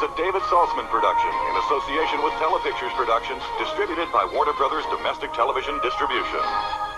A David Saltzman production in association with Telepictures Productions, distributed by Warner Brothers Domestic Television Distribution.